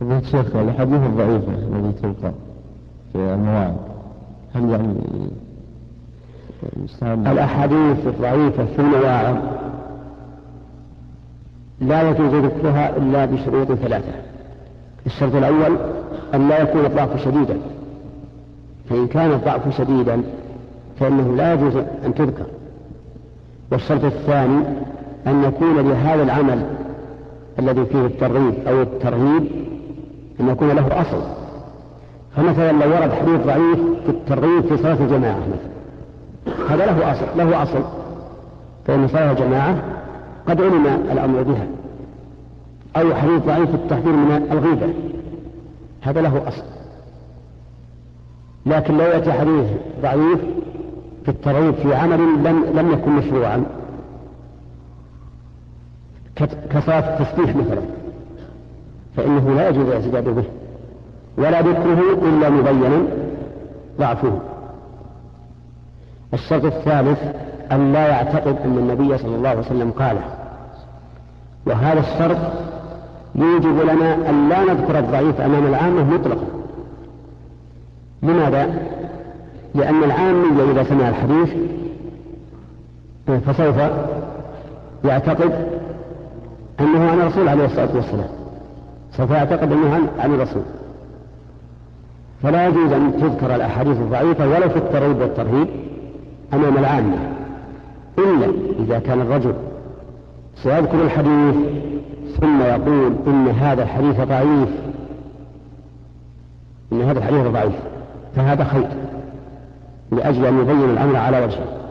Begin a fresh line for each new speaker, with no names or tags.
فضيلة الشيخ الأحاديث الضعيفة التي تلقى في المواعظ هل يعني
الأحاديث الضعيفة في المواعظ لا يجوز ذكرها إلا بشروط ثلاثة. الشرط الأول أن لا يكون الضعف شديدا. فإن كان الضعف شديدا فإنه لا يجوز أن تذكر. والشرط الثاني أن يكون لهذا العمل الذي فيه الترغيب أو الترهيب أن يكون له أصل. فمثلا لو ورد حديث ضعيف في الترغيب في صلاة الجماعة مثلا. هذا له أصل له أصل. فإن صلاة الجماعة قد علم الأمر بها. أو حديث ضعيف في التحذير من الغيبة. هذا له أصل. لكن لو يأتي حديث ضعيف في الترغيب في عمل لم لم يكن مشروعا. كصلاة التسبيح مثلا. فإنه لا يجوز الاعتداد به ولا ذكره إلا مبينا ضعفه. الشرط الثالث أن لا يعتقد أن النبي صلى الله عليه وسلم قاله. وهذا الشرط يوجب لنا أن لا نذكر الضعيف أمام العامة مطلقا. لماذا؟ لأن العامي إذا سمع الحديث فسوف يعتقد أنه عن الرسول عليه الصلاة والسلام. سوف يعتقد أنه عن, الرسول. فلا يجوز أن تذكر الأحاديث الضعيفة ولو في الترغيب والترهيب أمام العامة. إلا إذا كان الرجل سيذكر الحديث ثم يقول إن هذا الحديث ضعيف. إن هذا الحديث ضعيف. فهذا خير. لأجل أن يبين الأمر على وجهه.